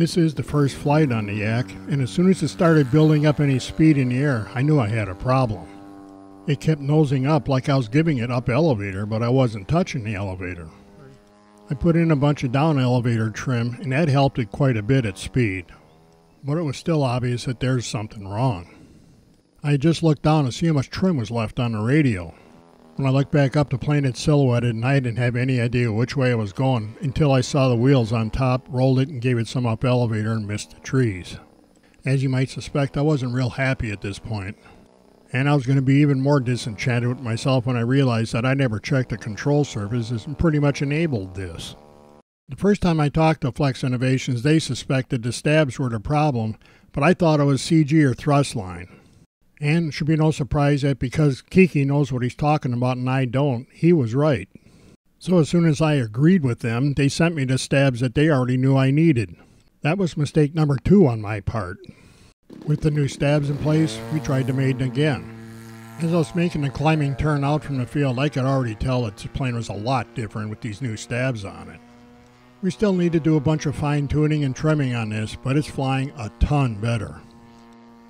This is the first flight on the Yak, and as soon as it started building up any speed in the air, I knew I had a problem. It kept nosing up like I was giving it up elevator, but I wasn't touching the elevator. I put in a bunch of down elevator trim, and that helped it quite a bit at speed. But it was still obvious that there's something wrong. I just looked down to see how much trim was left on the radio. When I looked back up, the plane had silhouetted, and I didn't have any idea which way it was going until I saw the wheels on top, rolled it, and gave it some up elevator and missed the trees. As you might suspect, I wasn't real happy at this point. And I was going to be even more disenchanted with myself when I realized that I never checked the control surfaces and pretty much enabled this. The first time I talked to Flex Innovations, they suspected the stabs were the problem, but I thought it was CG or thrust line. And should be no surprise that because Quique knows what he's talking about and I don't, he was right. So as soon as I agreed with them, they sent me the stabs that they already knew I needed. That was mistake number two on my part. With the new stabs in place, we tried the maiden again. As I was making the climbing turn out from the field, I could already tell that the plane was a lot different with these new stabs on it. We still need to do a bunch of fine tuning and trimming on this, but it's flying a ton better.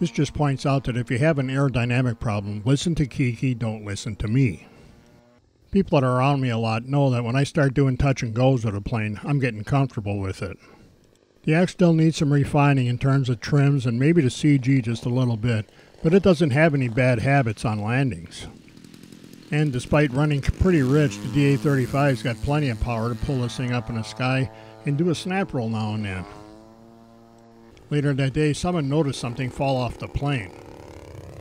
This just points out that if you have an aerodynamic problem, listen to Quique, don't listen to me. People that are around me a lot know that when I start doing touch and goes with a plane, I'm getting comfortable with it. The Yak still needs some refining in terms of trims and maybe the CG just a little bit, but it doesn't have any bad habits on landings. And despite running pretty rich, the DA-35's got plenty of power to pull this thing up in the sky and do a snap roll now and then. Later that day, someone noticed something fall off the plane,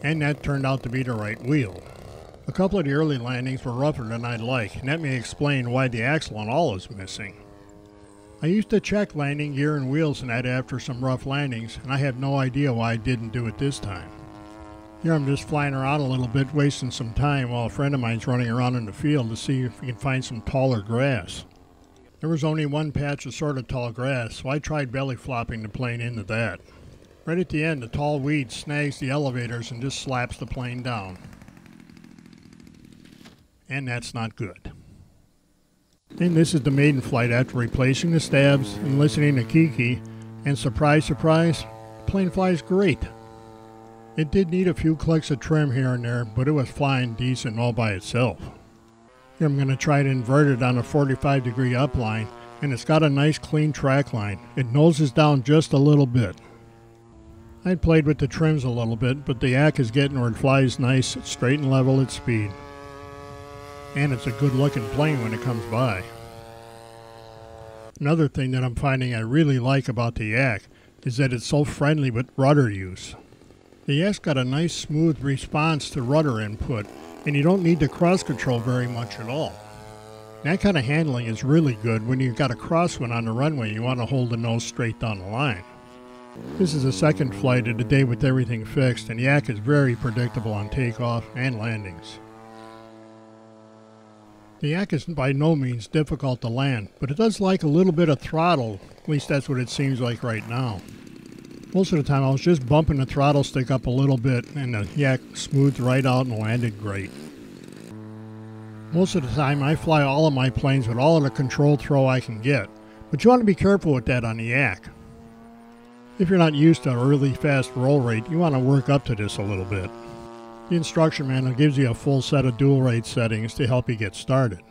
and that turned out to be the right wheel. A couple of the early landings were rougher than I'd like, and that may explain why the axle on all is missing. I used to check landing gear and wheels and that after some rough landings, and I have no idea why I didn't do it this time. Here I'm just flying around a little bit, wasting some time while a friend of mine's running around in the field to see if we can find some taller grass. There was only one patch of sort of tall grass, so I tried belly flopping the plane into that. Right at the end, the tall weed snags the elevators and just slaps the plane down. And that's not good. And this is the maiden flight after replacing the stabs and listening to Quique, and surprise, surprise, the plane flies great. It did need a few clicks of trim here and there, but it was flying decent all by itself. I'm going to try to invert it on a 45 degree upline and it's got a nice clean track line. It noses down just a little bit. I played with the trims a little bit, but the Yak is getting where it flies nice, straight and level at speed. And it's a good looking plane when it comes by. Another thing that I'm finding I really like about the Yak is that it's so friendly with rudder use. The Yak's got a nice smooth response to rudder input and you don't need to cross control very much at all. That kind of handling is really good when you've got a crosswind on the runway you want to hold the nose straight down the line. This is the second flight of the day with everything fixed, and Yak is very predictable on takeoff and landings. The Yak is by no means difficult to land, but it does like a little bit of throttle, at least that's what it seems like right now. Most of the time I was just bumping the throttle stick up a little bit and uh, the yak smoothed right out and landed great. Most of the time I fly all of my planes with all of the control throw I can get, but you want to be careful with that on the yak. If you're not used to a really fast roll rate, you want to work up to this a little bit. The instruction manual gives you a full set of dual rate settings to help you get started.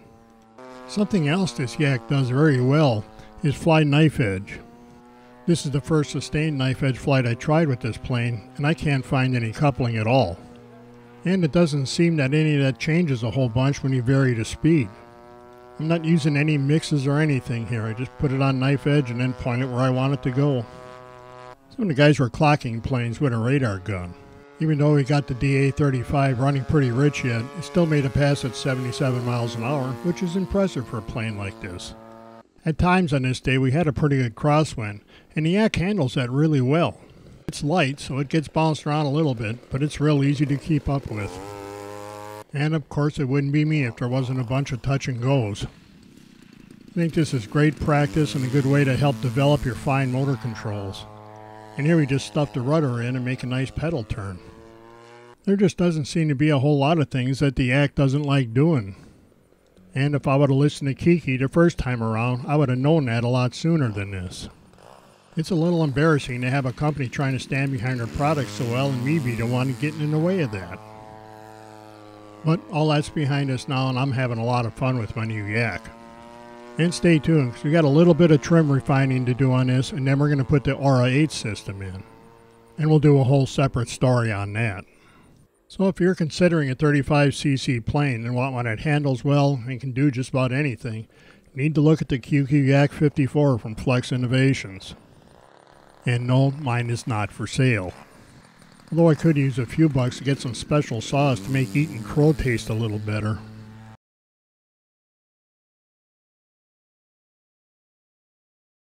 Something else this yak does very well is fly knife edge. This is the first sustained knife edge flight I tried with this plane, and I can't find any coupling at all. And it doesn't seem that any of that changes a whole bunch when you vary the speed. I'm not using any mixes or anything here, I just put it on knife edge and then point it where I want it to go. Some of the guys were clocking planes with a radar gun. Even though we got the DA-35 running pretty rich yet, it still made a pass at 77 miles an hour, which is impressive for a plane like this. At times on this day we had a pretty good crosswind, and the Yak handles that really well. It's light, so it gets bounced around a little bit, but it's real easy to keep up with. And of course, it wouldn't be me if there wasn't a bunch of touch and goes. I think this is great practice and a good way to help develop your fine motor controls. And here we just stuff the rudder in and make a nice pedal turn. There just doesn't seem to be a whole lot of things that the Yak doesn't like doing. And if I would have listened to Quique the first time around, I would have known that a lot sooner than this. It's a little embarrassing to have a company trying to stand behind their product so well and me be the one getting in the way of that. But all that's behind us now and I'm having a lot of fun with my new yak. And stay tuned because we got a little bit of trim refining to do on this and then we're going to put the Aura 8 system in. And we'll do a whole separate story on that. So if you're considering a 35cc plane and want one that handles well and can do just about anything, you need to look at the QQ Yak 54 from Flex Innovations. And no, mine is not for sale. Although I could use a few bucks to get some special sauce to make eating crow taste a little better.